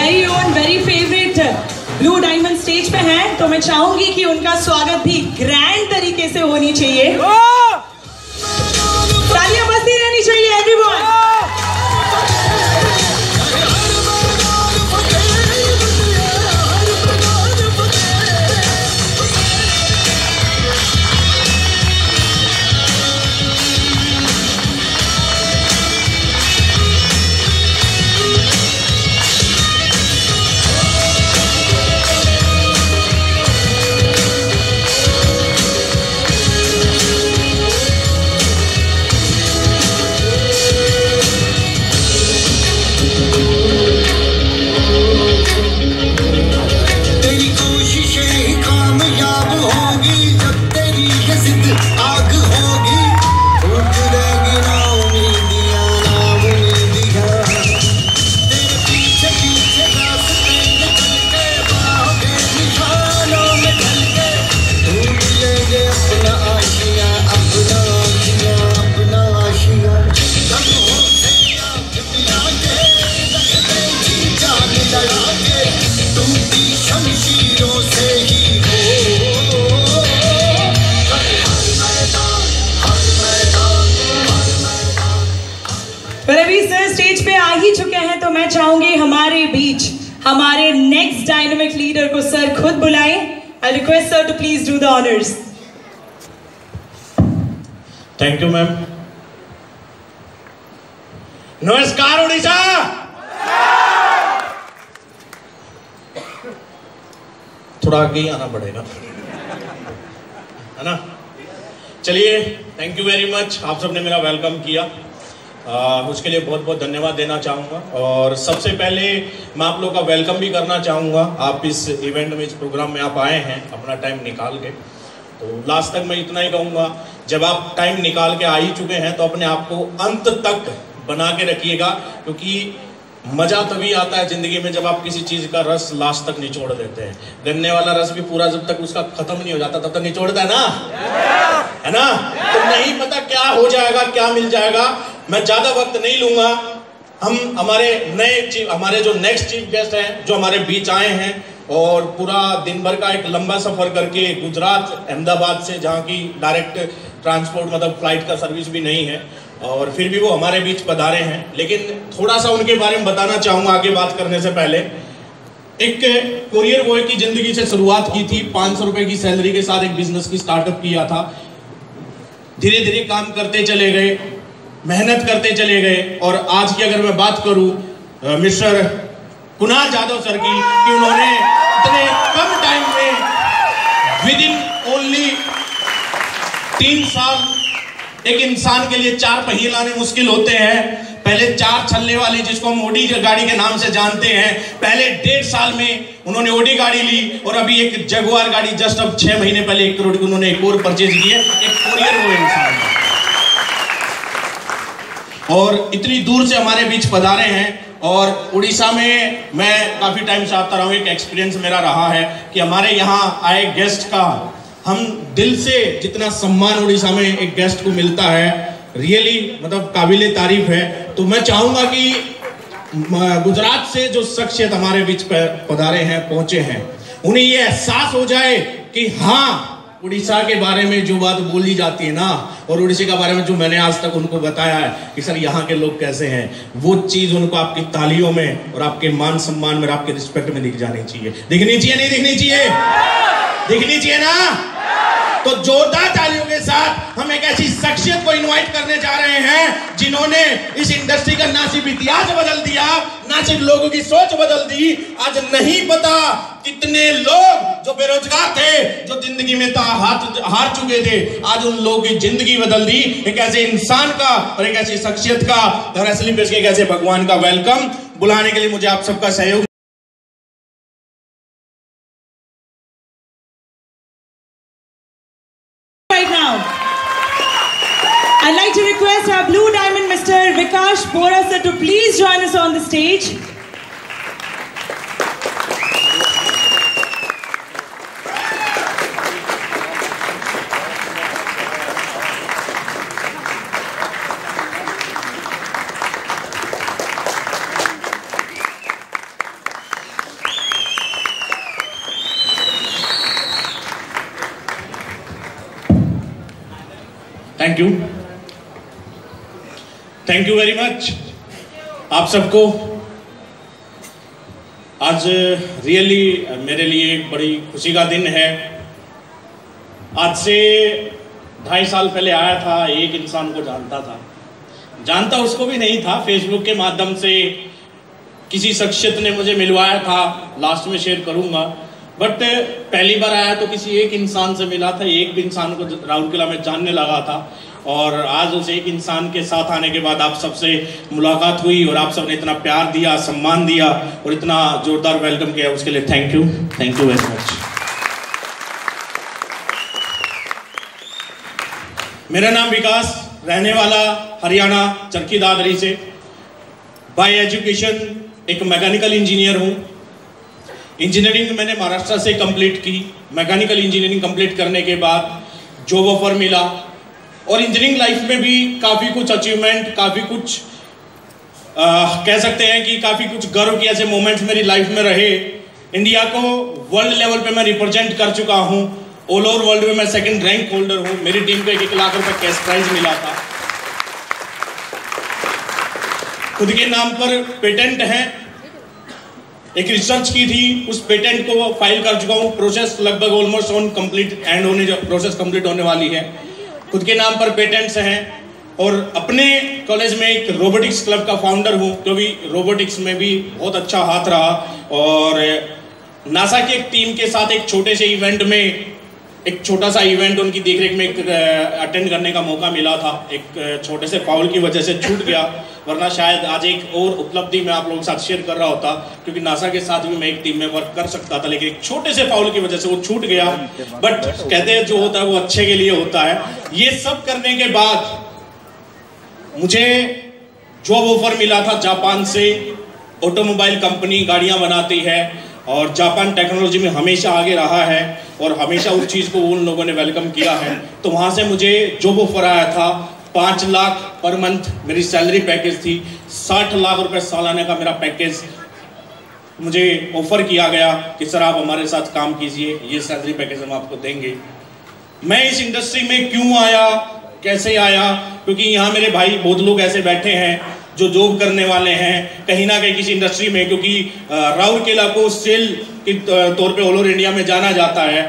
Very own very favourite blue diamond stage पे हैं तो मैं चाहूँगी कि उनका स्वागत भी ग्रैंड तरीके से होनी चाहिए। तालियाँ चाहूँगी हमारे बीच हमारे नेक्स्ट डायनेमिक लीडर को सर खुद बुलाएँ। I request sir to please do the honours thank you ma'am नमस्कार उड़ीसा थोड़ा आगे ही आना पड़ेगा। है ना? चलिए थैंक यू वेरी मच आप सबने मेरा वेलकम किया। उसके लिए बहुत बहुत धन्यवाद देना चाहूँगा। और सबसे पहले मैं आप लोग का वेलकम भी करना चाहूँगा। आप इस इवेंट में, इस प्रोग्राम में आप आए हैं, अपना टाइम निकाल के। तो लास्ट तक मैं इतना ही कहूँगा, जब आप टाइम निकाल के आ ही चुके हैं तो अपने आप को अंत तक बना के रखिएगा, क्योंकि मज़ा तभी आता है ज़िंदगी में जब आप किसी चीज़ का रस लास्ट तक निचोड़ देते हैं। गन्ने वाला रस भी पूरा जब तक उसका खत्म नहीं हो जाता, तब तक निचोड़ता है ना? है ना? तो नहीं पता क्या हो जाएगा, क्या मिल जाएगा। मैं ज़्यादा वक्त नहीं लूँगा। हम हमारे नए चीफ, हमारे जो नेक्स्ट चीफ गेस्ट हैं, जो हमारे बीच आए हैं, और पूरा दिन भर का एक लंबा सफ़र करके गुजरात, अहमदाबाद से जहाँ की डायरेक्ट ट्रांसपोर्ट मतलब फ़्लाइट का सर्विस भी नहीं है। और फिर भी वो हमारे बीच पधारे हैं। लेकिन थोड़ा सा उनके बारे में बताना चाहूँगा आगे बात करने से पहले। एक कोरियर बॉय की ज़िंदगी से शुरुआत की थी। पाँच सौ रुपए की सैलरी के साथ एक बिज़नेस की स्टार्टअप किया था। धीरे धीरे काम करते चले गए, मेहनत करते चले गए। और आज की अगर मैं बात करूँ मिस्टर कुणाल जादव सर की, कि उन्होंने इतने कम टाइम में विद इन ओनली तीन साल एक इंसान के लिए चार पहिए लाने मुश्किल होते हैं। पहले चार छल्ले वाली जिसको हम ओडी गाड़ी के नाम से जानते हैं, पहले डेढ़ साल में उन्होंने ओडी गाड़ी ली और अभी एक जगुआर गाड़ी जस्ट अब छह महीने पहले एक करोड़ की उन्होंने एक और परचेज की एक कोरियर वो इंसान और इतनी दूर से हमारे बीच पधारे हैं और उड़ीसा में मैं काफ़ी टाइम से आता रहा हूँ। एक एक्सपीरियंस मेरा रहा है कि हमारे यहाँ आए गेस्ट का हम दिल से जितना सम्मान उड़ीसा में एक गेस्ट को मिलता है रियली मतलब काबिल तारीफ़ है। तो मैं चाहूँगा कि गुजरात से जो शख्सियत हमारे बीच पधारे हैं, पहुँचे हैं, उन्हें ये एहसास हो जाए कि हाँ उड़ीसा के बारे में जो बात बोली जाती है ना, और उड़ीसा के बारे में जो मैंने आज तक उनको बताया है कि सर यहाँ के लोग कैसे हैं, वो चीज़ उनको आपकी तालियों में और आपके मान सम्मान में और आपके रिस्पेक्ट में दिख जानी चाहिए। दिखनी चाहिए, नहीं दिखनी चाहिए? दिखनी चाहिए ना? तो जोरदार तालियों के साथ हम एक ऐसी शख्सियत को इनवाइट करने जा रहे हैं, जिन्होंने इस इंडस्ट्री का ना सिर्फ़ इतिहास बदल दिया, ना सिर्फ़ लोगों की सोच बदल दी। आज नहीं पता कितने लोग जो बेरोजगार थे, जो ज़िंदगी में था हाथ हार चुके थे, आज उन लोगों की ज़िंदगी बदल दी। एक ऐसे इंसान का और एक ऐसी शख्सियत का, दरअसल एक ऐसे भगवान का वेलकम बुलाने के लिए मुझे आप सबका सहयोग Vikash Borasa to please join us on the stage. Thank you. Thank you very much आप सबको आज रियली मेरे लिए एक बड़ी खुशी का दिन है। आज से ढाई साल पहले आया था, एक इंसान को जानता था। जानता उसको भी नहीं था फेसबुक के माध्यम से किसी शख्सियत ने मुझे मिलवाया था लास्ट में शेयर करूँगा। बट पहली बार आया तो किसी एक इंसान से मिला था, एक इंसान को राउरकेला में जानने लगा था। और आज उस एक इंसान के साथ आने के बाद आप सबसे मुलाकात हुई और आप सबने इतना प्यार दिया, सम्मान दिया और इतना जोरदार वेलकम किया, उसके लिए thank you thank you very much मेरा नाम विकास, रहने वाला हरियाणा, चरखी दादरी से। बाय एजुकेशन एक मैकेनिकल इंजीनियर हूँ। इंजीनियरिंग मैंने महाराष्ट्र से कंप्लीट की। मैकेनिकल इंजीनियरिंग कंप्लीट करने के बाद जॉब ऑफ़र मिला। और इंजीनियरिंग लाइफ में भी काफ़ी कुछ अचीवमेंट काफ़ी कुछ आ, कह सकते हैं कि काफ़ी कुछ गर्व के ऐसे मोमेंट्स मेरी लाइफ में रहे। इंडिया को वर्ल्ड लेवल पे मैं रिप्रेजेंट कर चुका हूँ। ऑल ओवर वर्ल्ड में मैं सेकंड रैंक होल्डर हूँ। मेरी टीम को एक एक लाख रुपए कैश प्राइज मिला था। खुद के नाम पर पेटेंट है। एक रिसर्च की थी। उस पेटेंट को फ़ाइल कर चुका हूँ। प्रोसेस लगभग ऑलमोस्ट ऑन कंप्लीट एंड होने प्रोसेस कंप्लीट होने वाली है। खुद के नाम पर पेटेंट्स हैं और अपने कॉलेज में एक रोबोटिक्स क्लब का फाउंडर हूँ, जो भी रोबोटिक्स में भी बहुत अच्छा हाथ रहा और नासा के एक टीम के साथ एक छोटे से इवेंट में एक छोटा सा इवेंट उनकी देखरेख में अटेंड करने का मौका मिला था। एक छोटे से फाउल की वजह से छूट गया, वरना शायद आज एक और उपलब्धि मैं आप लोगों के साथ शेयर कर रहा होता, क्योंकि नासा के साथ भी मैं एक टीम में वर्क कर सकता था, लेकिन एक छोटे से फाउल की वजह से वो छूट गया। बट कहते हैं जो होता है वो अच्छे के लिए होता है। ये सब करने के बाद मुझे जॉब ऑफ़र मिला था जापान से। ऑटोमोबाइल कंपनी गाड़ियाँ बनाती है और जापान टेक्नोलॉजी में हमेशा आगे रहा है। और हमेशा उस चीज़ को उन लोगों ने वेलकम किया है। तो वहाँ से मुझे जॉब ऑफ़र आया था, पाँच लाख पर मंथ मेरी सैलरी पैकेज थी। साठ लाख रुपए सालाना का मेरा पैकेज मुझे ऑफ़र किया गया कि, सर, आप हमारे साथ काम कीजिए, ये सैलरी पैकेज हम आपको देंगे। मैं इस इंडस्ट्री में क्यों आया, कैसे आया? क्योंकि यहाँ मेरे भाई, बहुत लोग ऐसे बैठे हैं जो जॉब करने वाले हैं, कहीं ना कहीं किसी इंडस्ट्री में, क्योंकि राउरकेला को सेल के तौर पे ऑल ओवर इंडिया में जाना जाता है।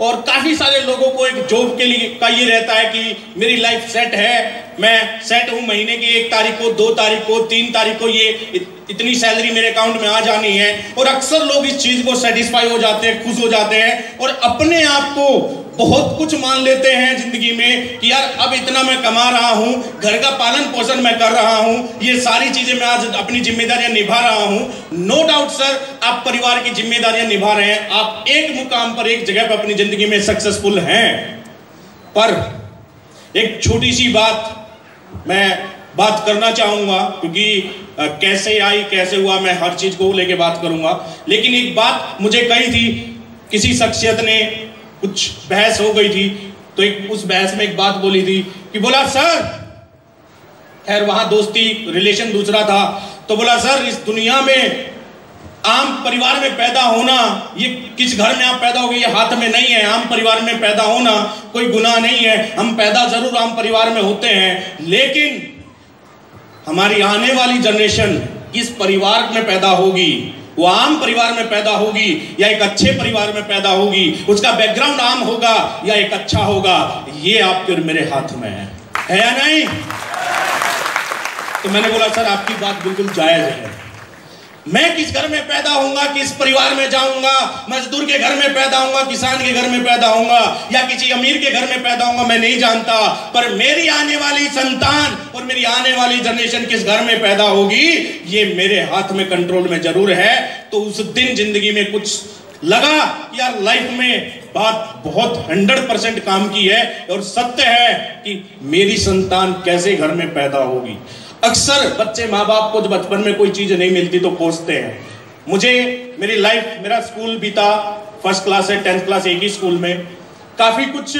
और काफ़ी सारे लोगों को एक जॉब के लिए का ये रहता है कि मेरी लाइफ सेट है मैं सेट हूँ महीने की, एक तारीख को, दो तारीख को, तीन तारीख को, ये इतनी सैलरी मेरे अकाउंट में आ जानी है। और अक्सर लोग इस चीज़ को सेटिस्फाई हो जाते हैं, खुश हो जाते हैं और अपने आप को बहुत कुछ मान लेते हैं ज़िंदगी में कि यार अब इतना मैं कमा रहा हूँ, घर का पालन पोषण मैं कर रहा हूँ, ये सारी चीज़ें मैं आज अपनी जिम्मेदारियाँ निभा रहा हूँ। नो डाउट सर आप परिवार की जिम्मेदारियाँ निभा रहे हैं। आप एक मुकाम पर एक जगह पर अपनी ज़िंदगी में सक्सेसफुल हैं। पर एक छोटी सी बात मैं बात करना चाहूँगा, क्योंकि कैसे आई, कैसे हुआ, मैं हर चीज़ को लेके बात करूँगा। लेकिन एक बात मुझे कही थी, किसी शख्सियत ने कुछ बहस हो गई थी तो एक, उस बहस में एक बात बोली थी कि बोला, सर, खैर, वहाँ दोस्ती, रिलेशन दूसरा था। तो बोला, सर, इस दुनिया में आम परिवार में पैदा होना, ये किस घर में आप पैदा हो गए, ये हाथ में नहीं है। आम परिवार में पैदा होना कोई गुनाह नहीं है। हम पैदा ज़रूर आम परिवार में होते हैं, लेकिन हमारी आने वाली जनरेशन किस परिवार में पैदा होगी? वो आम परिवार में पैदा होगी या एक अच्छे परिवार में पैदा होगी? उसका बैकग्राउंड आम होगा या एक अच्छा होगा? ये आपके और मेरे हाथ में है। है या नहीं? तो मैंने बोला, सर, आपकी बात बिल्कुल जायज़ है। मैं किस घर में पैदा होऊँगा, किस परिवार में जाऊँगा, मजदूर के घर में पैदा होऊँगा, किसान के घर में पैदा होऊँगा, या किसी अमीर के घर में पैदा होऊँगा, मैं नहीं जानता। पर मेरी आने वाली संतान और मेरी आने वाली जनरेशन किस घर में पैदा होगी, ये मेरे हाथ में कंट्रोल में ज़रूर है। तो उस दिन ज़िंदगी में कुछ लगा या लाइफ में बात बहुत हंड्रेड परसेंट काम की है और सत्य है कि मेरी संतान कैसे घर में पैदा होगी। अक्सर बच्चे माँ बाप को जब बचपन में कोई चीज़ नहीं मिलती तो कोसते हैं। मुझे मेरी लाइफ मेरा स्कूल बीता फ़र्स्ट क्लास है टेंथ क्लास एक ही स्कूल में। काफ़ी कुछ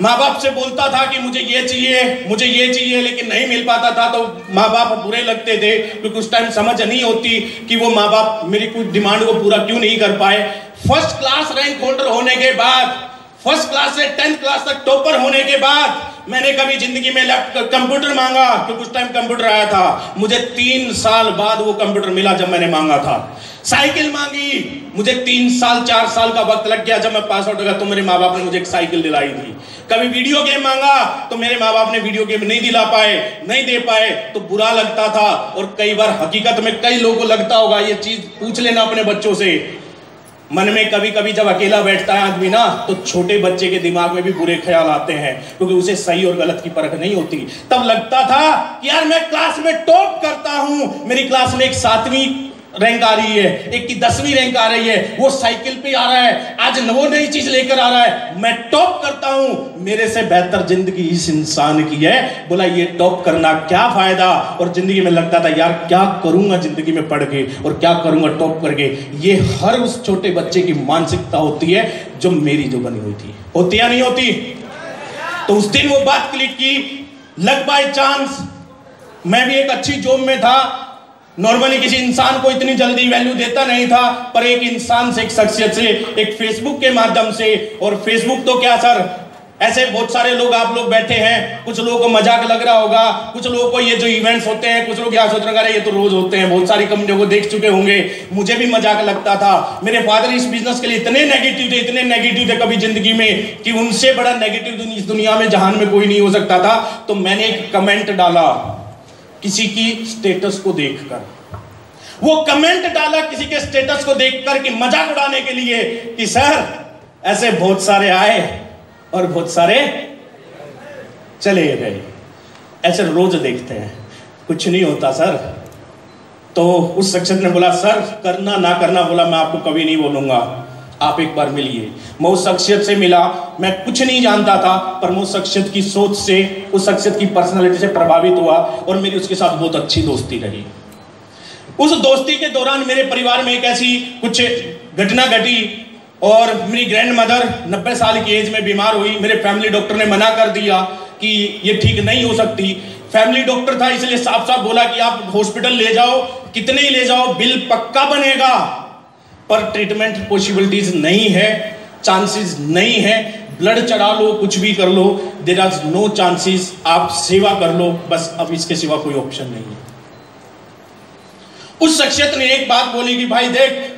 माँ बाप से बोलता था कि मुझे ये चाहिए, मुझे ये चाहिए, लेकिन नहीं मिल पाता था तो माँ बाप बुरे लगते थे, क्योंकि उस टाइम समझ नहीं होती कि वो माँ बाप मेरी कुछ डिमांड को पूरा क्यों नहीं कर पाए। फ़र्स्ट क्लास रैंक होल्डर होने के बाद फ़र्स्ट क्लास से टेंथ क्लास तक टॉपर होने के बाद मैंने कभी ज़िंदगी में कंप्यूटर मांगा, क्योंकि उस टाइम कंप्यूटर आया था। मुझे तीन साल बाद वो कंप्यूटर मिला जब मैंने मांगा था। साइकिल मांगी, मुझे तीन साल, चार साल का वक्त लग गया जब मैं पास आउट हो गया तो मेरे माँ बाप ने मुझे एक साइकिल दिलाई थी। कभी वीडियो गेम मांगा तो मेरे माँ बाप ने वीडियो गेम नहीं दिला पाए, नहीं दे पाए तो बुरा लगता था। और कई बार हकीकत में कई लोगों को लगता होगा, ये चीज़ पूछ लेना अपने बच्चों से। मन में कभी कभी जब अकेला बैठता है आदमी ना तो छोटे बच्चे के दिमाग में भी बुरे ख्याल आते हैं, क्योंकि उसे सही और गलत की परख नहीं होती। तब लगता था कि यार मैं क्लास में टॉप करता हूँ। मेरी क्लास में एक सातवीं रैंक आ रही है, एक की दसवीं रैंक आ रही है, वो साइकिल पे आ रहा है, आज वो नई चीज़ लेकर आ रहा है। मैं टॉप करता हूँ, मेरे से बेहतर ज़िंदगी इस इंसान की है। बोला, ये टॉप करना क्या फ़ायदा? और ज़िंदगी में लगता था, यार, क्या करूँगा ज़िंदगी में पढ़ के और क्या करूँगा टॉप करके? ये हर उस छोटे बच्चे की मानसिकता होती है, जो मेरी जो बनी हुई थी। होती या नहीं होती? तो उस दिन वो बात क्लिक की, लग बाय चांस, मैं भी एक अच्छी जॉब में था नॉर्मली किसी इंसान को इतनी जल्दी वैल्यू देता नहीं था, पर एक इंसान से, एक शख्सियत से, एक फेसबुक के माध्यम से, और फेसबुक तो क्या सर? ऐसे बहुत सारे लोग आप लोग बैठे हैं, कुछ लोगों को मज़ाक लग रहा होगा, कुछ लोगों को ये जो इवेंट्स होते हैं, कुछ लोग क्या सोच रहे हैं ये तो रोज होते हैं, बहुत सारी कंपनियों को देख चुके होंगे। मुझे भी मज़ाक लगता था। मेरे फादर इस बिज़नेस के लिए इतने नेगेटिव थे, इतने नेगेटिव थे कभी ज़िंदगी में, कि उनसे बड़ा नेगेटिव इस दुनिया में जहान में कोई नहीं हो सकता था। तो मैंने एक कमेंट डाला। किसी की स्टेटस को देखकर। वो कमेंट डाला किसी के स्टेटस को देखकर कि मज़ाक उड़ाने के लिए कि, सर, ऐसे बहुत सारे आए और बहुत सारे चले गए। ऐसे रोज देखते हैं। कुछ नहीं होता, सर। तो उस शख्सियत ने बोला, सर, करना ना करना बोला, मैं आपको कभी नहीं बोलूँगा। आप एक बार मिलिए। मैं उस शख्सियत से मिला। मैं कुछ नहीं जानता था, पर मैं उस शख्सियत की सोच से, उस शख्सियत की पर्सनालिटी से प्रभावित हुआ और मेरी उसके साथ बहुत अच्छी दोस्ती रही। उस दोस्ती के दौरान मेरे परिवार में एक ऐसी कुछ घटना घटी और मेरी ग्रैंड मदर नब्बे साल की एज में बीमार हुई। मेरे फैमिली डॉक्टर ने मना कर दिया कि ये ठीक नहीं हो सकती। फैमिली डॉक्टर था, इसलिए साफ़ साफ़ बोला कि आप हॉस्पिटल ले जाओ, कितने ही ले जाओ, बिल पक्का बनेगा। पर ट्रीटमेंट पॉसिबिलिटीज नहीं है चांसेस नहीं है ब्लड चढ़ा लो, कुछ भी कर लो देर आर नो चांसेस आप सेवा कर लो, बस अब इसके सिवा कोई ऑप्शन नहीं है। उस शख्सियत ने एक बात बोली कि, भाई देख,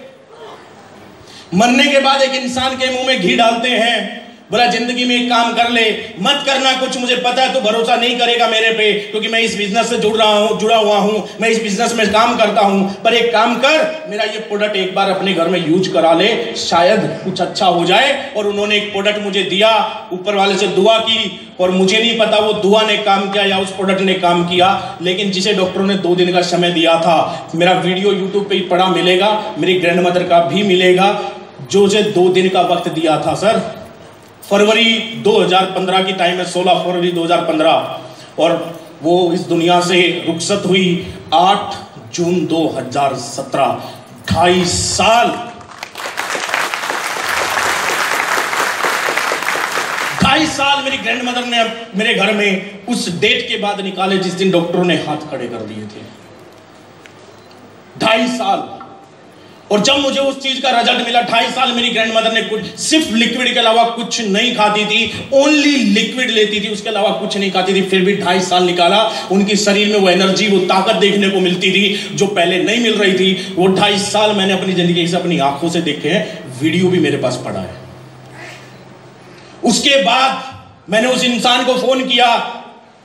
मरने के बाद एक इंसान के मुँह में घी डालते हैं बोला, ज़िंदगी में एक काम कर ले, मत करना कुछ, मुझे पता है तू भरोसा नहीं करेगा मेरे पे, क्योंकि मैं इस बिज़नेस से जुड़ रहा हूँ, जुड़ा हुआ हूँ, मैं इस बिज़नेस में काम करता हूँ, पर एक काम कर, मेरा ये प्रोडक्ट एक बार अपने घर में यूज़ करा ले, शायद कुछ अच्छा हो जाए। और उन्होंने एक प्रोडक्ट मुझे दिया, ऊपर वाले से दुआ की, और मुझे नहीं पता वो दुआ ने काम किया या उस प्रोडक्ट ने काम किया, लेकिन जिसे डॉक्टरों ने दो दिन का समय दिया था, मेरा वीडियो यूट्यूब पे ही पड़ा मिलेगा, मेरी ग्रैंड मदर का भी मिलेगा, जो उसे दो दिन का वक्त दिया था सर फरवरी 2015 की टाइम है 16 फरवरी 2015 और वो इस दुनिया से रुखसत हुई 8 जून 2017 ढाई साल। ढाई साल मेरी ग्रैंड मदर ने मेरे घर में उस डेट के बाद निकाले जिस दिन डॉक्टरों ने हाथ खड़े कर दिए थे। ढाई साल। और जब मुझे उस चीज़ का रिज़ल्ट मिला, ढाई साल मेरी ग्रैंड मदर ने कुछ, सिर्फ़ लिक्विड के अलावा कुछ नहीं खाती थी ओनली लिक्विड लेती थी, उसके अलावा कुछ नहीं खाती थी, फिर भी ढाई साल निकाला, उनकी शरीर में वो एनर्जी वो ताकत देखने को मिलती थी, जो पहले नहीं मिल रही थी, वो ढाई साल मैंने अपनी ज़िंदगी से अपनी आँखों से देखे हैं वीडियो भी मेरे पास पड़ा है। उसके बाद मैंने उस इंसान को फ़ोन किया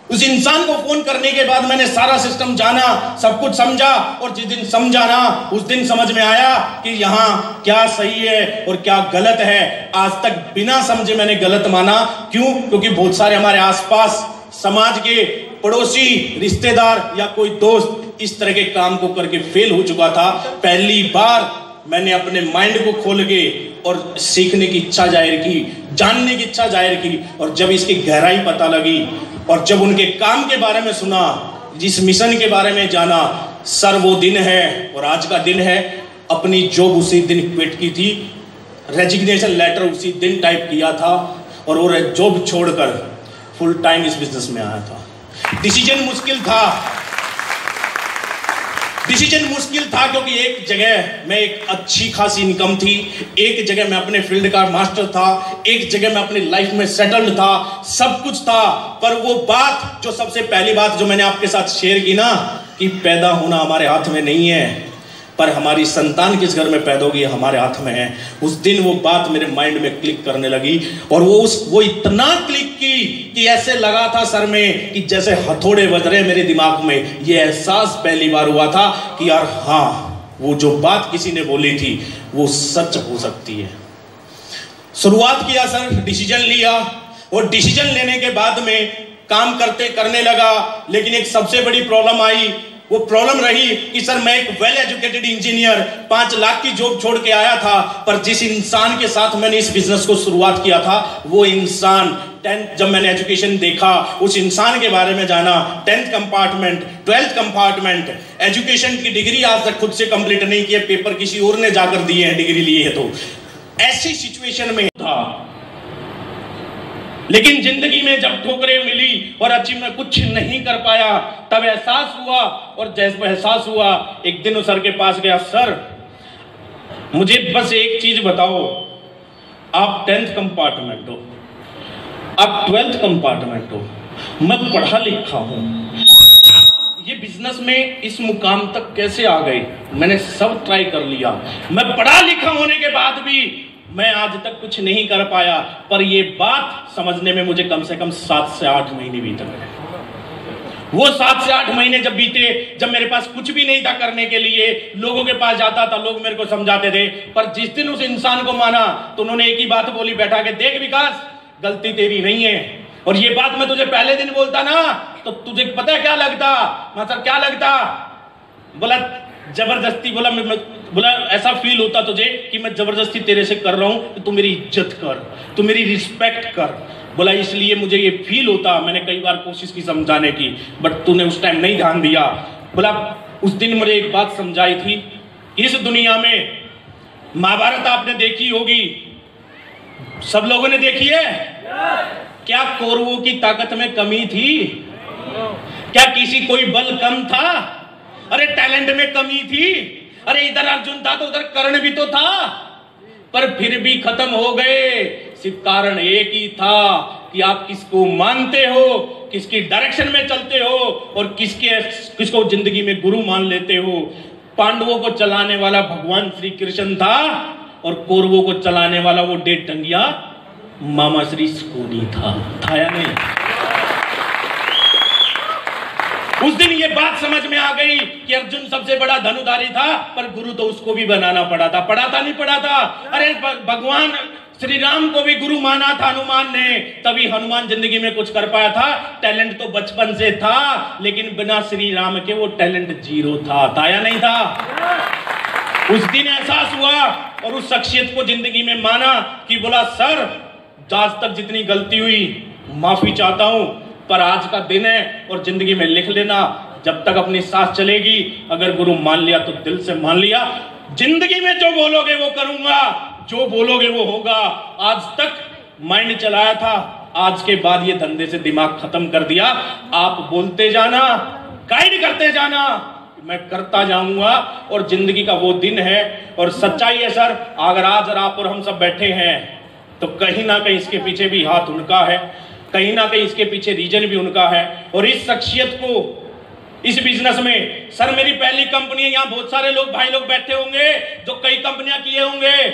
उस इंसान को फ़ोन करने के बाद मैंने सारा सिस्टम जाना, सब कुछ समझा और जिस दिन समझा ना उस दिन समझ में आया कि यहाँ क्या सही है और क्या गलत है। आज तक बिना समझे मैंने गलत माना। क्यों? क्योंकि बहुत सारे हमारे आसपास समाज के पड़ोसी, रिश्तेदार या कोई दोस्त इस तरह के काम को करके फेल हो चुका था। पहली बार मैंने अपने माइंड को खोल के और सीखने की इच्छा ज़ाहिर की, जानने की इच्छा ज़ाहिर की और जब इसकी गहराई पता लगी और जब उनके काम के बारे में सुना, जिस मिशन के बारे में जाना, सर वो दिन है और आज का दिन है, अपनी जॉब उसी दिन क्विट की थी रेजिग्नेशन लेटर उसी दिन टाइप किया था और वो जॉब छोड़कर फुल टाइम इस बिज़नेस में आया था। डिसीज़न मुश्किल था। डिसीज़न मुश्किल था क्योंकि एक जगह मैं एक अच्छी खासी इनकम थी, एक जगह मैं अपने फ़ील्ड का मास्टर था, एक जगह मैं अपनी लाइफ में सेटल्ड था, सब कुछ था। पर वो बात जो सबसे पहली बात जो मैंने आपके साथ शेयर की ना, कि पैदा होना हमारे हाथ में नहीं है। पर हमारी संतान किस घर में पैदा होगी हमारे हाथ में है। उस दिन वो बात मेरे माइंड में क्लिक करने लगी और वो उस, वो इतना क्लिक की कि ऐसे लगा था सर में कि जैसे हथौड़े बज रहे मेरे दिमाग में। ये एहसास पहली बार हुआ था कि यार हाँ वो जो बात किसी ने बोली थी, वो सच हो सकती है। शुरुआत किया सर डिसीज़न लिया और डिसीज़न लेने के बाद में काम करते, करने लगा। लेकिन एक सबसे बड़ी प्रॉब्लम आई वो प्रॉब्लम रही। कि सर, मैं एक वेल एजुकेटेड इंजीनियर पाँच लाख की जॉब छोड़ के आया था, पर जिस इंसान के साथ मैंने इस बिज़नेस को शुरुआत किया था, वो इंसान टेंथ जब मैंने एजुकेशन देखा, उस इंसान के बारे में जाना tenth compartment twelfth compartment education की डिग्री आज तक खुद से कंप्लीट नहीं किया पेपर किसी और ने जाकर दिए हैं डिग्री लिए है तो। ऐसी सिचुएशन में लेकिन ज़िंदगी में जब ठोकरें मिली और अचीव में कुछ नहीं कर पाया, तब एहसास हुआ और जैसे एहसास हुआ, एक दिन सर के पास गया, सर, मुझे बस एक चीज़ बताओ। आप टेंथ कंपार्टमेंट हो। आप ट्वेल्थ कंपार्टमेंट हो। मैं पढ़ा लिखा हूँ। ये बिज़नेस में इस मुकाम तक कैसे आ गए मैंने सब ट्राई कर लिया। मैं पढ़ा लिखा होने के बाद भी मैं आज तक कुछ नहीं कर पाया, पर यह बात समझने में मुझे कम से कम सात से आठ महीने बीत गए। वो सात से आठ महीने जब बीते, जब मेरे पास कुछ भी नहीं था करने के लिए, लोगों के पास जाता था, लोग मेरे को समझाते थे, पर जिस दिन उस इंसान को माना तो उन्होंने एक ही बात बोली, बैठा के देख विकास, गलती तेरी नहीं है। और ये बात मैं तुझे पहले दिन बोलता ना तो तुझे पता है क्या लगता? मतलब क्या लगता? बोला ज़बरदस्ती बोला मैं, मैं बोला ऐसा फील होता तुझे कि मैं ज़बरदस्ती तेरे से कर रहा हूँ कि तू मेरी इज़्ज़त कर तू मेरी रिस्पेक्ट कर। बोला इसलिए मुझे ये फील होता मैंने कई बार कोशिश की समझाने की बट तूने उस टाइम नहीं ध्यान दिया। बोला उस दिन मुझे एक बात समझाई थी इस दुनिया में महाभारत आपने देखी होगी। सब लोगों ने देखी है? क्या कौरवों की ताकत में कमी थी? क्या किसी कोई बल कम था? अरे टैलेंट में कमी थी। अरे इधर अर्जुन था तो उधर कर्ण भी तो था। पर फिर भी खत्म हो गए। सिर्फ़ कारण एक ही था कि आप किसको मानते हो, किसकी डायरेक्शन में चलते हो और किसके, किसको ज़िंदगी में गुरु मान लेते हो। पांडवों को चलाने वाला भगवान श्री कृष्ण था और कौरवों को चलाने वाला वो डेढ़ टंगिया मामा श्री स्कूली था। था या नहीं? उस दिन ये बात समझ में आ गई कि अर्जुन सबसे बड़ा धनुधारी था, पर गुरु तो उसको भी बनाना पड़ा था। पढ़ा था नहीं पढ़ा था। अरे भगवान श्री राम को भी गुरु माना था हनुमान ने। तभी हनुमान ज़िंदगी में कुछ कर पाया था। टैलेंट तो बचपन से था, लेकिन बिना श्री राम के वो टैलेंट ज़ीरो था। था या नहीं था? उस दिन एहसास हुआ और उस शख्सियत को ज़िंदगी में माना कि बोला, सर, आज तक जितनी गलती हुई, माफ़ी चाहता हूँ। पर आज का दिन है और ज़िंदगी में लिख लेना, जब तक अपनी सांस चलेगी, अगर गुरु मान लिया तो दिल से मान लिया। ज़िंदगी में जो बोलोगे वो करूँगा, जो बोलोगे वो होगा। आज तक माइंड चलाया था, आज के बाद ये धंधे से दिमाग खत्म कर दिया। आप बोलते जाना गाइड करते जाना मैं करता जाऊँगा और ज़िंदगी का वो दिन है। और सच्चाई है सर, अगर आज आप और हम सब बैठे हैं तो कहीं ना कहीं इसके पीछे भी हाथ उनका है। कहीं ना कहीं इसके पीछे रीजन भी उनका है। और इस शख्सियत को, इस बिज़नेस में, सर, मेरी पहली कंपनी है, यहाँ बहुत सारे लोग, भाई लोग बैठे होंगे, जो कई कंपनियाँ किए होंगे।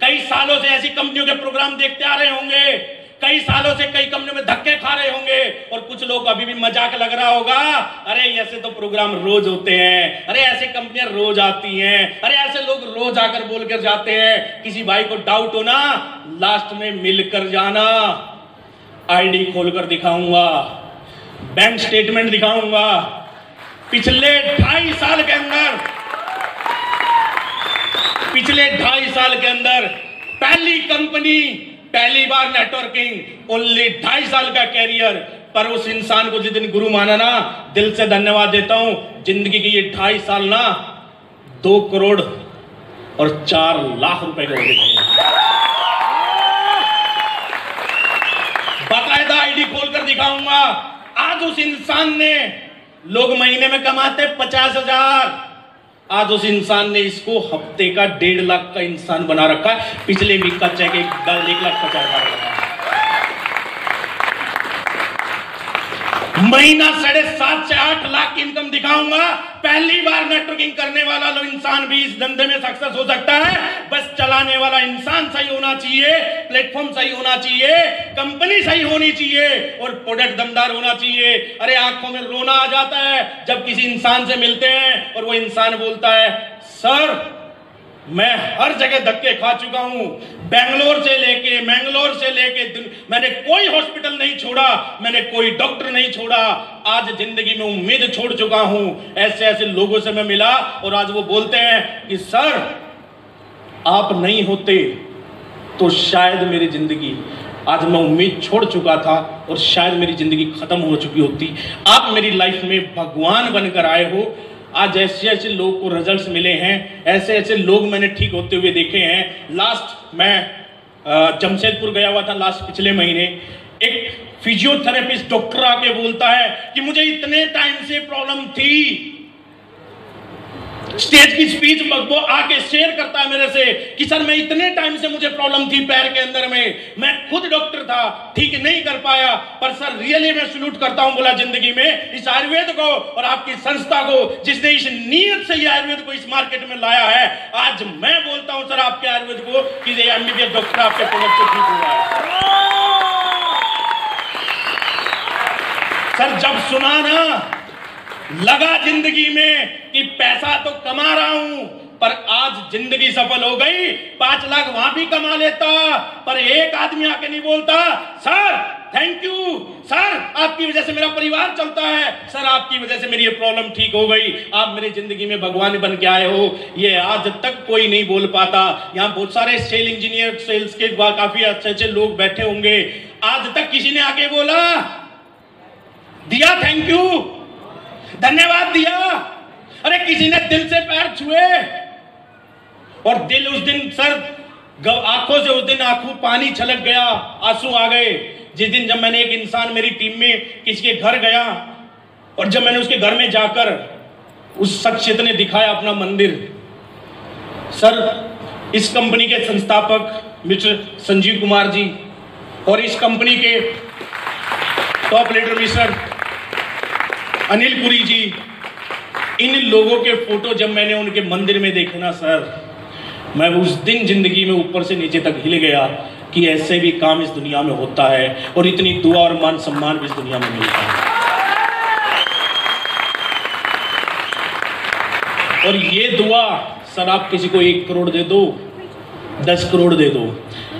कई सालों से ऐसी कंपनियों के प्रोग्राम देखते आ रहे होंगे। कई सालों से कई कंपनियों में धक्के खा रहे होंगे। और कुछ लोग अभी भी मज़ाक लग रहा होगा, अरे, ऐसे तो प्रोग्राम रोज होते हैं। अरे, ऐसे कंपनियाँ रोज आती हैं। अरे, ऐसे लोग रोज आकर बोलकर जाते हैं। किसी भाई को डाउट होना लास्ट में मिलकर जाना। आईडी खोलकर दिखाऊँगा बैंक स्टेटमेंट दिखाऊँगा। पिछले ढाई साल के अंदर, पिछले ढाई साल के अंदर पहली कंपनी पहली बार नेटवर्किंग ओनली ढाई साल का कैरियर पर उस इंसान को जिस दिन गुरु माना ना, दिल से धन्यवाद देता हूँ, ज़िंदगी की ये ढाई साल ना, दो करोड़ और चार लाख रुपए के दिखाऊँगा। आज उस इंसान ने, लोग महीने में कमाते पचास हज़ार। आज उस इंसान ने इसको हफ़्ते का डेढ़ लाख का इंसान बना रखा है। पिछले वीक का चेक एक लाख पचास हज़ार। महीना साढ़े सात से आठ लाख की इनकम दिखाऊँगा। पहली बार नेटवर्किंग करने वाला लो इंसान भी इस धंधे में सक्सेस हो सकता है। बस चलाने वाला इंसान सही होना चाहिए प्लेटफॉर्म सही होना चाहिए कंपनी सही होनी चाहिए और प्रोडक्ट दमदार होना चाहिए। अरे आँखों में रोना आ जाता है जब किसी इंसान से मिलते हैं और वो इंसान बोलता है, सर मैं हर जगह धक्के खा चुका हूँ। बेंगलोर से लेके, मैंगलोर से लेके मैंने कोई हॉस्पिटल नहीं छोड़ा, मैंने कोई डॉक्टर नहीं छोड़ा। आज ज़िंदगी में उम्मीद छोड़ चुका हूँ। ऐसे ऐसे लोगों से मैं मिला और आज वो बोलते हैं कि, सर, आप नहीं होते तो शायद मेरी ज़िंदगी आज मैं उम्मीद छोड़ चुका था और शायद मेरी ज़िंदगी खत्म हो चुकी होती। आप मेरी लाइफ में भगवान बनकर आए हो। आज ऐसे ऐसे लोग को रिजल्ट्स मिले हैं, ऐसे ऐसे लोग मैंने ठीक होते हुए देखे हैं। लास्ट मैं जमशेदपुर गया हुआ था लास्ट पिछले महीने। एक फिजियोथेरेपिस्ट डॉक्टर आके बोलता है कि मुझे इतने टाइम से प्रॉब्लम थी। स्टेज की स्पीच वो आके शेयर करता है मेरे से कि सर मैं इतने टाइम से मुझे प्रॉब्लम थी पैर के अंदर में। मैं खुद डॉक्टर था ठीक नहीं कर पाया पर सर रियली मैं सल्यूट करता हूँ बोला ज़िंदगी में इस आयुर्वेद को और आपकी संस्था को जिसने इस नीयत से ये आयुर्वेद को इस मार्केट में लाया है। आज मैं बोलता हूँ सर आपके आयुर्वेद को कि ये एमबीबीएस डॉक्टर आपके प्रोडक्ट से ठीक हुआ है। सर जब सुना ना लगा ज़िंदगी में कि पैसा तो कमा रहा हूँ, पर आज ज़िंदगी सफल हो गई। पाँच लाख वहाँ भी कमा लेता, पर एक आदमी आके नहीं बोलता, सर थैंक यू सर, आपकी वजह से मेरा परिवार चलता है। सर, आपकी वजह से मेरी ये प्रॉब्लम ठीक हो गई। आप मेरी ज़िंदगी में भगवान बन के आए हो। ये आज तक कोई नहीं बोल पाता। यहाँ बहुत सारे सेल इंजीनियर सेल्स के काफ़ी अच्छे अच्छे लोग बैठे होंगे। आज तक किसी ने आके बोला, दिया थैंक यू धन्यवाद दिया। अरे, किसी ने दिल से पैर छुए। और दिल उस दिन सर आँखों से उस दिन आँखों, पानी छलक गया, आँसू आ गए। जिस दिन जब मैंने एक इंसान मेरी टीम में किसी के घर गया, और जब मैंने उसके घर में जाकर उस शख्सियत ने दिखाया अपना मंदिर, सर, इस कंपनी के संस्थापक मिस्टर संजीव कुमार जी और इस कंपनी के top leader mister Anil Puri ji, इन लोगों के फ़ोटो जब मैंने उनके मंदिर में देखे ना, सर, मैं उस दिन ज़िंदगी में ऊपर से नीचे तक हिल गया कि ऐसे भी काम इस दुनिया में होता है और इतनी दुआ और मान सम्मान भी इस दुनिया में मिलता है। और ये दुआ, सर, आप किसी को एक करोड़ दे दो, दस करोड़ दे दो।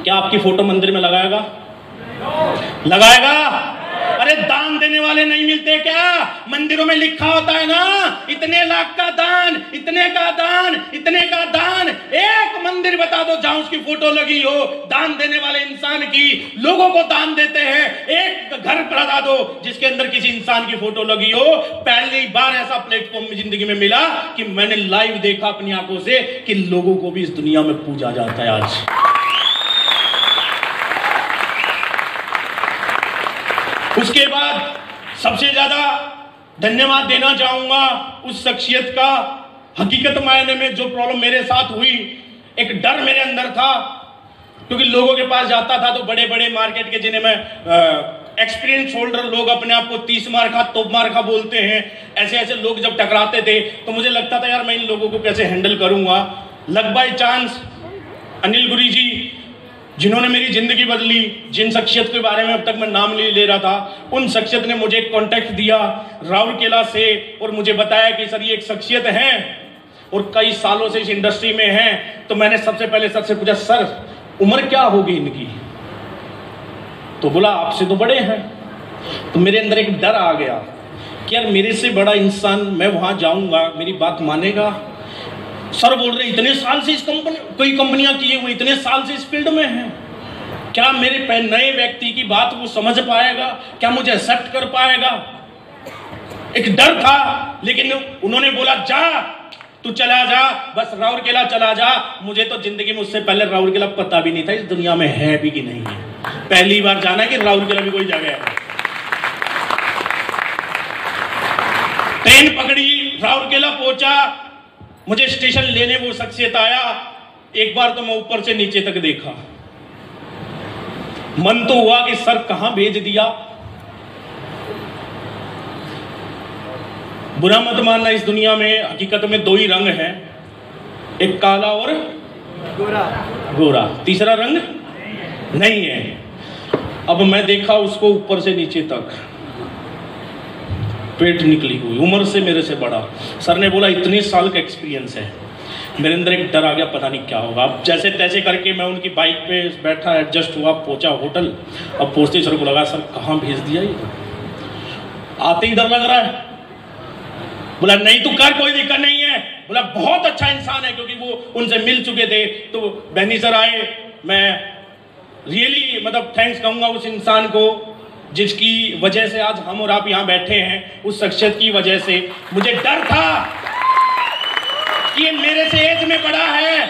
क्या आपकी फ़ोटो मंदिर में लगाएगा? लगाएगा! वाले नहीं मिलते क्या? मंदिरों में लिखा होता है ना, इतने लाख का दान, इतने का दान, इतने का दान। एक मंदिर बता दो जहाँ उसकी फ़ोटो लगी हो, दान देने वाले इंसान की। लोगों को दान देते हैं। एक घर बता दो जिसके अंदर किसी इंसान की फ़ोटो लगी हो। पहली बार ऐसा प्लेटफॉर्म ज़िंदगी में मिला कि मैंने लाइव देखा अपनी आँखों से कि लोगों को भी इस दुनिया में पूजा जाता है आज। उसके बाद सबसे ज़्यादा धन्यवाद देना चाहूँगा उस शख्सियत का। हकीकत मायने में जो प्रॉब्लम मेरे साथ हुई, एक डर मेरे अंदर था, क्योंकि लोगों के पास जाता था तो बड़े बड़े मार्केट के जिन्हें मैं एक्सपीरियंस होल्डर लोग अपने आप को तीस मार खा, तोप मार खा बोलते हैं। ऐसे ऐसे लोग जब टकराते थे तो मुझे लगता था, यार, मैं इन लोगों को कैसे हैंडल करूँगा? लग बाई चांस अनिल गुरी जी जिन्होंने मेरी ज़िंदगी बदली, जिन शख्सियत के बारे में अब तक मैं नाम ले रहा था, उन शख्सियत ने मुझे कॉन्टेक्ट दिया राउरकेला से, और मुझे बताया कि सर, ये एक शख्सियत है, और कई सालों से इस इंडस्ट्री में हैं। तो मैंने सबसे पहले सर से पूछा, सर, उम्र क्या होगी इनकी? तो बोला, आपसे तो बड़े हैं। तो मेरे अंदर एक डर आ गया कि यार मेरे से बड़ा इंसान मैं वहाँ जाऊँगा, मेरी बात मानेगा सर बोल रहे इतने साल से इस कंपनी कोई कंपनियाँ किए हुए इतने साल से इस फ़ील्ड में हैं। क्या मेरे नए व्यक्ति की बात वो समझ पाएगा? क्या मुझे एक्सेप्ट कर पाएगा? एक डर था, लेकिन उन्होंने बोला, जा, तू चला जा, बस राउरकेला चला जा। मुझे तो ज़िंदगी में उससे पहले राउरकेला पता भी नहीं था इस दुनिया में है भी कि नहीं है। पहली बार जाना कि राउरकेला भी कोई जगह है। ट्रेन पकड़ी राउरकेला पहुँचा मुझे स्टेशन लेने वो शख्सियत आया। एक बार तो मैं ऊपर से नीचे तक देखा। मन तो हुआ कि सर कहाँ भेज दिया। बुरा मत मानना इस दुनिया में हकीकत में दो ही रंग हैं। एक काला और गोरा। गोरा। तीसरा रंग नहीं है। अब मैं देखा उसको ऊपर से नीचे तक। पेट निकली हुई, उम्र से मेरे से बड़ा। सर ने बोला, इतने साल का एक्सपीरियंस है। मेरे अंदर एक डर आ गया, पता नहीं क्या होगा। अब जैसे तैसे करके मैं उनकी बाइक पे बैठा एडजस्ट हुआ, पहुँचा होटल अब पहुँचते सर को लगा, सर, कहाँ भेज दिया ये? आते ही डर लग रहा है। बोला, नहीं तू कर, कोई दिक्कत नहीं है। बोला, बहुत अच्छा इंसान है, क्योंकि वो उनसे मिल चुके थे। तो बहनी सर आए, मैं रियली मतलब थैंक्स कहूँगा उस इंसान को। जिसकी वजह से आज हम और आप यहाँ बैठे हैं, उस शख्सियत की वजह से। मुझे डर था कि ये मेरे से एज में बड़ा है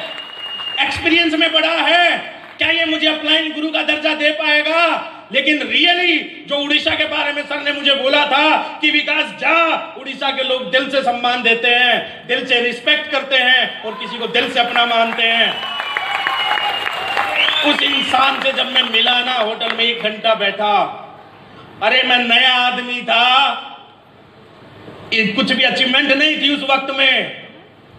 एक्सपीरियंस में बड़ा है, क्या ये मुझे अपलाइन गुरु का दर्जा दे पाएगा? लेकिन रियली जो उड़ीसा के बारे में सर ने मुझे बोला था कि विकास जा, उड़ीसा के लोग दिल से सम्मान देते हैं, दिल से रिस्पेक्ट करते हैं और किसी को दिल से अपना मानते हैं। उस इंसान से जब मैं मिला ना, होटल में एक घंटा बैठा अरे मैं नया आदमी था। कुछ भी अचीवमेंट नहीं थी उस वक्त में।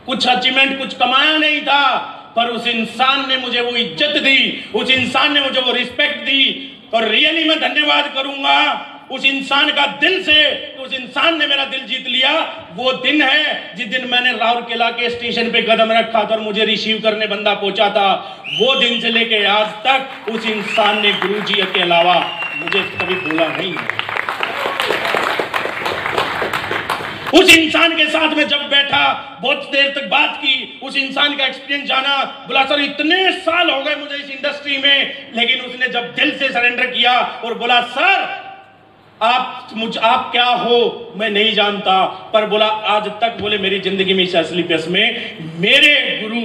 कुछ अचीवमेंट कुछ कमाया नहीं था। पर उस इंसान ने मुझे वो इज़्ज़त दी। उस इंसान ने मुझे वो रिस्पेक्ट दी। और रियली मैं धन्यवाद करूँगा। उस इंसान का दिल से, उस इंसान ने मेरा दिल जीत लिया। वो दिन है, जिस दिन मैंने राउरकेला के स्टेशन पे कदम रखा था और मुझे रिसीव करने बंदा पहुँचा था। वो दिन से लेके आज तक उस इंसान ने गुरु जी के अलावा मुझे कभी बोला नहीं उस इंसान के साथ में जब बैठा, बहुत देर तक बात की, उस इंसान का एक्सपीरियंस जाना, बोला, सर, इतने साल हो गए मुझे इस इंडस्ट्री में। लेकिन उसने जब दिल से सरेंडर किया और बोला, सर आप मुझ आप क्या हो, मैं नहीं जानता। पर बोला, आज तक बोले, मेरी ज़िंदगी में इस असली पेस में, मेरे गुरु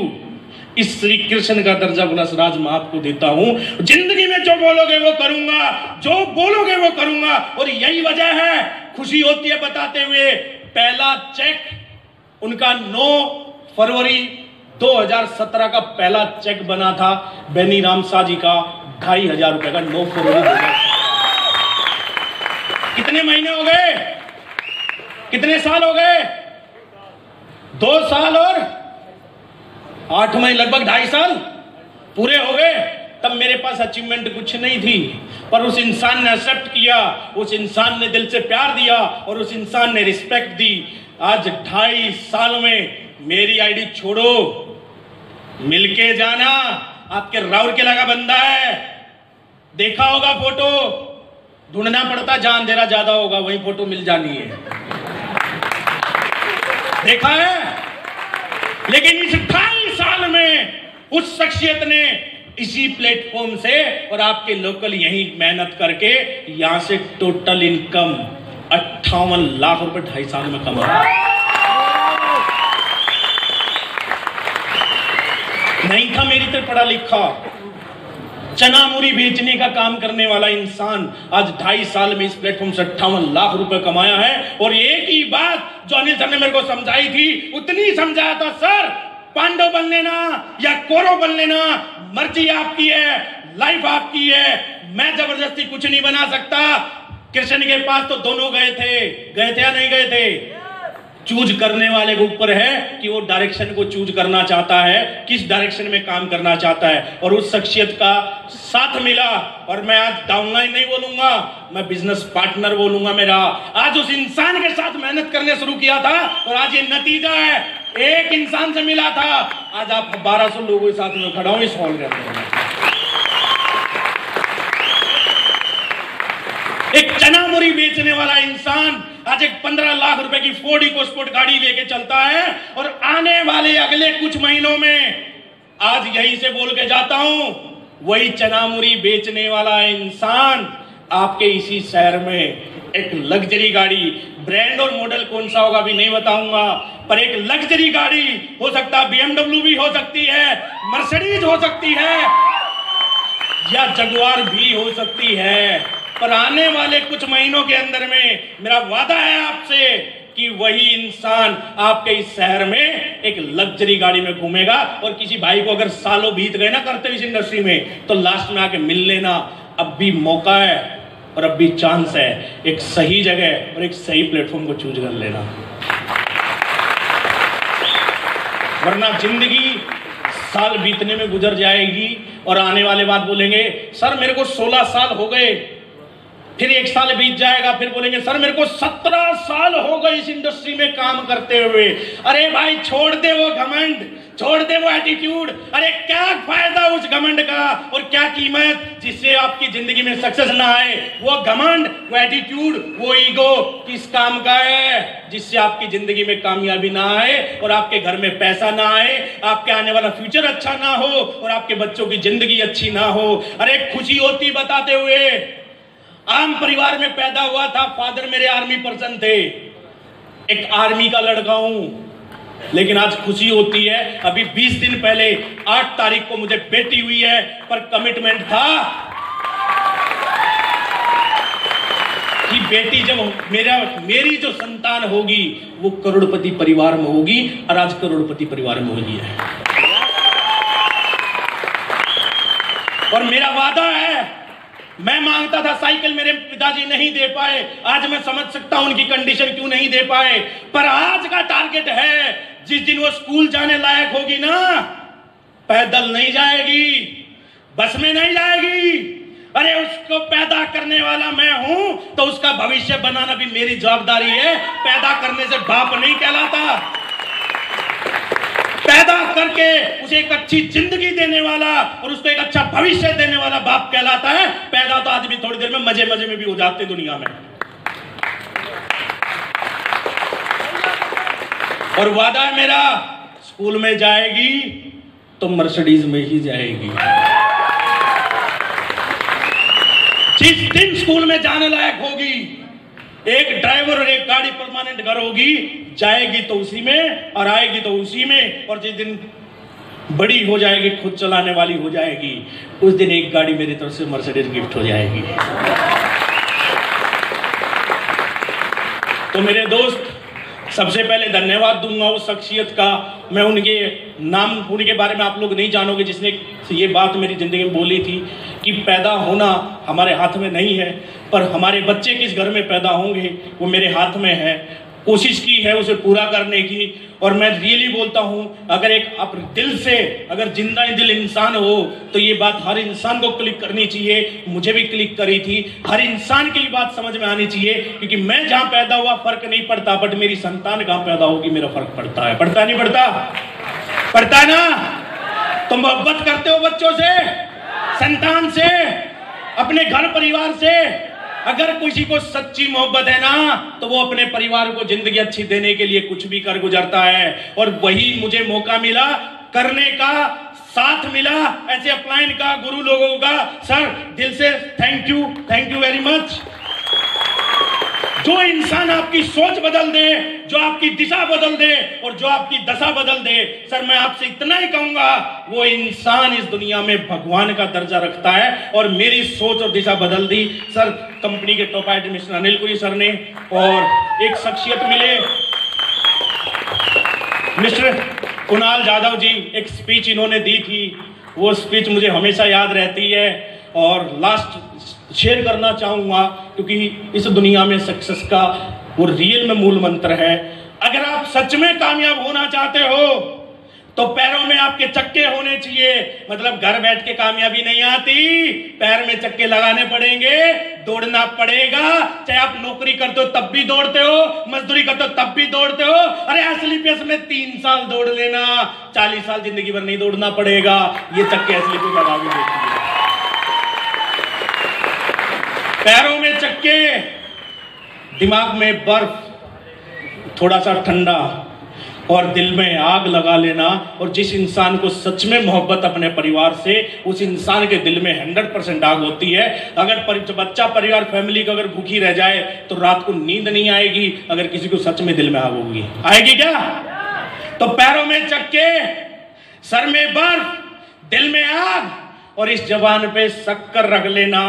इस श्री कृष्ण का दर्जा बोला राज मैं आपको देता हूँ। ज़िंदगी में जो बोलोगे, वो करूँगा। जो बोलोगे, वो करूँगा। और यही वजह है, खुशी होती है बताते हुए। पहला चेक, उनका 9 फरवरी 2017 का पहला चेक बना था। बेनी राम शाह जी का, ढाई हज़ार रुपए का 9 फरवरी कितने महीने हो गए? कितने साल हो गए? दो साल और? आठ महीने, लगभग ढाई साल पूरे हो गए। तब मेरे पास अचीवमेंट कुछ नहीं थी। पर उस इंसान ने एक्सेप्ट किया, उस इंसान ने दिल से प्यार दिया और उस इंसान ने रिस्पेक्ट दी। आज ढाई साल में मेरी आईडी छोड़ो। मिलके जाना। आपके राउर के लगा बंदा है। देखा होगा फ़ोटो ढूंढना पड़ता जहाँ अंधेरा ज़्यादा होगा, वही फ़ोटो मिल जानी है। देखा है? लेकिन इस ढाई साल में उस शख्सियत ने इसी प्लेटफॉर्म से और आपके लोकल यही मेहनत करके यहाँ से टोटल इनकम अट्ठावन लाख रुपए ढाई साल में कमाया नहीं था मेरी तरह पढ़ा लिखा। चना मुरी बेचने का काम करने वाला इंसान आज ढाई साल में इस प्लेटफॉर्म से अट्ठावन लाख रुपए कमाया है। और एक ही बात जो अनिल सर ने मेरे को समझाई थी, उतनी समझाया था, सर, पांडव बन लेना या कोरो बन लेना, मर्ज़ी आपकी है, लाइफ आपकी है, मैं ज़बरदस्ती कुछ नहीं बना सकता। कृष्ण के पास तो दोनों गए थे गए थे या नहीं गए थे? चूज़ करने वाले के ऊपर है कि वो डायरेक्शन को चूज़ करना चाहता है, किस डायरेक्शन में काम करना चाहता है। और उस शख्सियत का साथ मिला और मैं आज डाउनलाइन नहीं बोलूँगा, मैं बिज़नेस पार्टनर बोलूँगा मेरा। आज उस इंसान के साथ मेहनत करने शुरू किया था और आज ये नतीजा है, एक इंसान से मिला था। आज आप बारह सौ लोगों के साथ में खड़ा हूँ इस हॉल अंदर। एक चना मुरी बेचने वाला इंसान आज एक पंद्रह लाख रुपए की फोर्ड इको स्पोर्ट गाड़ी लेके चलता है और आने वाले अगले कुछ महीनों में आज यहीं से बोल के जाता हूँ, वही चना मुरी बेचने वाला इंसान आपके इसी शहर में एक लग्जरी गाड़ी ब्रांड और मॉडल कौन सा होगा भी नहीं बताऊँगा, पर एक लग्जरी गाड़ी हो सकता है बीएमडब्ल्यू भी हो सकती है मर्सिडीज हो सकती है, या जगुआर भी हो सकती है। पर आने वाले कुछ महीनों के अंदर में मेरा वादा है आपसे कि वही इंसान आपके इस शहर में एक लग्जरी गाड़ी में घूमेगा और किसी भाई को अगर सालों बीत गए ना करते इस इंडस्ट्री में तो लास्ट में आके मिल लेना। अब भी मौका है और अब भी चांस है। एक सही जगह और एक सही प्लेटफॉर्म को चूज़ कर लेना। वरना ज़िंदगी साल बीतने में गुजर जाएगी और आने वाले बात बोलेंगे, सर, मेरे को 16 साल हो गए। फिर एक साल बीत जाएगा, फिर बोलेंगे, सर, मेरे को सत्रह साल हो गए इस इंडस्ट्री में काम करते हुए। अरे भाई, छोड़ दे वो घमंड, छोड़ दे वो एटीट्यूड अरे क्या फ़ायदा उस घमंड का और क्या कीमत जिससे आपकी ज़िंदगी में सक्सेस ना आए? वो घमंड, वो एटीट्यूड वो ईगो किस काम का है? जिससे आपकी ज़िंदगी में कामयाबी ना आए और आपके घर में पैसा ना आए, आपके आने वाला फ्यूचर अच्छा ना हो और आपके बच्चों की ज़िंदगी अच्छी ना हो। अरे खुशी होती बताते हुए आम परिवार में पैदा हुआ था, फादर मेरे आर्मी पर्सन थे। एक आर्मी का लड़का हूँ। लेकिन आज खुशी होती है, अभी 20 दिन पहले 8 तारीख को मुझे बेटी हुई है, पर कमिटमेंट था। कि बेटी जब मेरा, मेरी जो संतान होगी, वो करोड़पति परिवार में होगी, और आज करोड़पति परिवार में होगी। है और मेरा वादा है मैं माँगता था साइकिल मेरे पिताजी नहीं दे पाए। आज मैं समझ सकता हूँ उनकी कंडीशन क्यों नहीं दे पाए। पर आज का टारगेट है, जिस दिन वो स्कूल जाने लायक होगी ना, पैदल नहीं जाएगी, बस में नहीं जाएगी। अरे उसको पैदा करने वाला मैं हूँ तो उसका भविष्य बनाना भी मेरी जवाबदारी है। पैदा करने से बाप नहीं कहलाता। पैदा करके उसे एक अच्छी ज़िंदगी देने वाला और उसको एक अच्छा भविष्य देने वाला बाप कहलाता है। पैदा तो आदमी थोड़ी देर में मज़े मज़े में भी हो जाते दुनिया में। और वादा है मेरा, स्कूल में जाएगी तो मर्सिडीज में ही जाएगी। जिस दिन स्कूल में जाने लायक होगी एक ड्राइवर और एक गाड़ी परमानेंट घर होगी, जाएगी तो उसी में और आएगी तो उसी में, और जिस दिन बड़ी हो जाएगी, खुद चलाने वाली हो जाएगी, उस दिन एक गाड़ी मेरी तरफ़ से मर्सिडीज गिफ्ट हो जाएगी। तो मेरे दोस्त, सबसे पहले धन्यवाद दूँगा उस शख्सियत का। मैं उनके नाम, उनके बारे में आप लोग नहीं जानोगे, जिसने ये बात मेरी ज़िंदगी में बोली थी। कि पैदा होना हमारे हाथ में नहीं है, पर हमारे बच्चे किस घर में पैदा होंगे, वो मेरे हाथ में है। कोशिश की है उसे पूरा करने की, और मैं रियली बोलता हूँ, अगर एक अप, दिल से अगर ज़िंदा दिल इंसान हो तो ये बात हर इंसान को क्लिक करनी चाहिए। मुझे भी क्लिक करी थी। हर इंसान की बात समझ में आनी चाहिए, क्योंकि मैं जहाँ पैदा हुआ फ़र्क नहीं पड़ता बट मेरी संतान कहाँ पैदा होगी, मेरा फ़र्क पड़ता है। पड़ता नहीं पड़ता? पड़ता ना? तुम मोहब्बत करते हो बच्चों से? संतान से, अपने घर परिवार से। अगर किसी को सच्ची मोहब्बत है ना तो वो अपने परिवार को ज़िंदगी अच्छी देने के लिए कुछ भी कर गुजरता है। और वही मुझे मौका मिला, करने का साथ मिला, ऐसे अपलाइन का, गुरु लोगों का। सर, दिल से thank you thank you very much जो इंसान आपकी सोच बदल दे, जो आपकी दिशा बदल दे और जो आपकी दशा बदल दे, सर मैं आपसे इतना ही कहूँगा, वो इंसान इस दुनिया में भगवान का दर्जा रखता है और मेरी सोच और दिशा बदल दी। सर, कंपनी के top mister Anil Puri sir ने और एक शख्सियत मिले। मिस्टर कुणाल जाधव जी, एक स्पीच इन्होंने दी थी। वो स्पीच मुझे हमेशा याद रहती है और लास्ट शेयर करना चाहूँगा। क्योंकि इस दुनिया में सक्सेस का वो रियल में मूल मंत्र है। अगर आप सच में कामयाब होना चाहते हो तो पैरों में आपके चक्के होने चाहिए। मतलब घर बैठ के कामयाबी नहीं आती। पैर में चक्के लगाने पड़ेंगे, दौड़ना पड़ेगा। चाहे आप नौकरी करते हो, तब भी दौड़ते हो। मजदूरी करते हो, तब भी दौड़ते हो। अरे एसलीपीएस में तीन साल दौड़ लेना। चालीस साल ज़िंदगी भर नहीं दौड़ना पड़ेगा। ये चक्के एसलीपीएस लगा भी है। पैरों में चक्के दिमाग में बर्फ़ थोड़ा सा ठंडा और दिल में आग लगा लेना और जिस इंसान को सच में मोहब्बत अपने परिवार से उस इंसान के दिल में हंड्रेड परसेंट आग होती है। अगर पर, बच्चा परिवार फैमिली का अगर भूखी रह जाए तो रात को नींद नहीं आएगी अगर किसी को सच में दिल में आग होगी। आएगी क्या? तो पैरों में चक्के सर में बर्फ़ दिल में आग और इस जबान पे शक्कर रख लेना।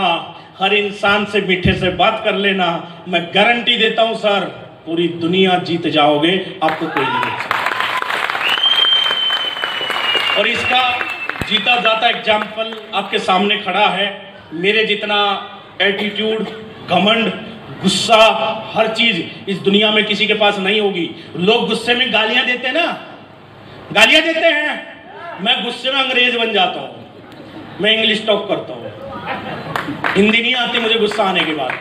हर इंसान से मीठे से बात कर लेना। मैं गारंटी देता हूँ, सर, पूरी दुनिया जीत जाओगे, आपको कोई नहीं और इसका जीता जाता एग्ज़ाम्पल आपके सामने खड़ा है। मेरे जितना एटीट्यूड घमंड, गुस्सा, हर चीज़ इस दुनिया में किसी के पास नहीं होगी। लोग गुस्से में गालियाँ देते ना? गालियाँ देते हैं। मैं गुस्से में अंग्रेज़ बन जाता हूँ। मैं इंग्लिश टॉक करता हूँ। हिंदी नहीं आती, मुझे गुस्सा आने के बाद।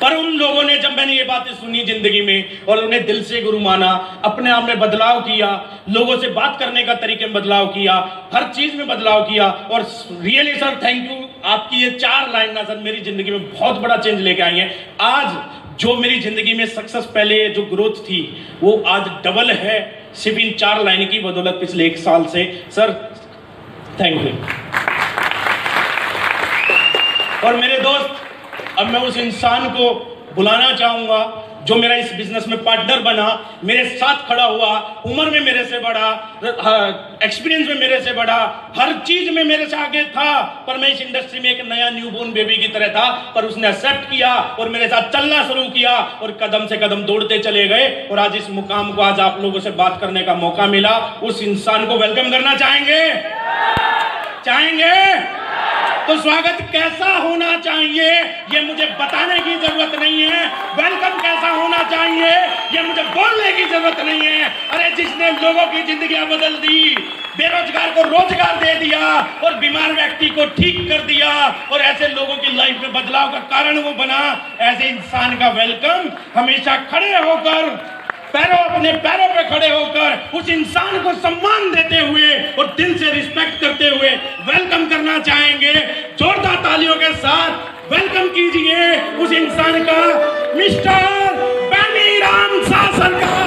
पर उन लोगों ने जब मैंने ये बातें सुनी ज़िंदगी में, और उन्हें दिल से गुरु माना, अपने आप में बदलाव किया, लोगों से बात करने का तरीके में बदलाव किया, हर चीज़ में बदलाव किया, और रियली सर थैंक यू आपकी ये चार लाइन ना सर मेरी ज़िंदगी में बहुत बड़ा चेंज लेके आई है। आज जो मेरी ज़िंदगी में सक्सेस पहले जो ग्रोथ थी, वो आज डबल है, सिर्फ़ इन चार लाइन की बदौलत पिछले एक साल से। सर थैंक यू और मेरे दोस्त, अब मैं उस इंसान को बुलाना चाहूँगा जो मेरा इस बिज़नेस में पार्टनर बना, मेरे साथ खड़ा हुआ, उम्र में मेरे से बड़ा एक्सपीरियंस में मेरे से बड़ा, हर चीज़ में मेरे से आगे था, पर मैं इस इंडस्ट्री में एक नया न्यूबोर्न बेबी की तरह था, पर उसने एक्सेप्ट किया और मेरे साथ चलना शुरू किया और कदम से कदम दौड़ते चले गए। और आज इस मुकाम को आज आप लोगों से बात करने का मौका मिला। उस इंसान को वेलकम करना चाहेंगे? चाहेंगे? तो स्वागत कैसा होना चाहिए? ये मुझे बताने की ज़रूरत नहीं है। वेलकम कैसा होना चाहिए? ये मुझे बोलने की ज़रूरत नहीं है। अरे, जिसने लोगों की ज़िंदगी बदल दी, बेरोजगार को रोज़गार दे दिया और बीमार व्यक्ति को ठीक कर दिया और ऐसे लोगों की लाइफ में बदलाव का कारण वो बना, ऐसे इंसान का वेलकम हमेशा खड़े होकर पैरों अपने पैरों पे खड़े होकर उस इंसान को सम्मान देते हुए और दिल से रिस्पेक्ट करते हुए वेलकम करना चाहेंगे। जोरदार तालियों के साथ वेलकम कीजिए उस इंसान का मिस्टर बैनी राम सा सरकार।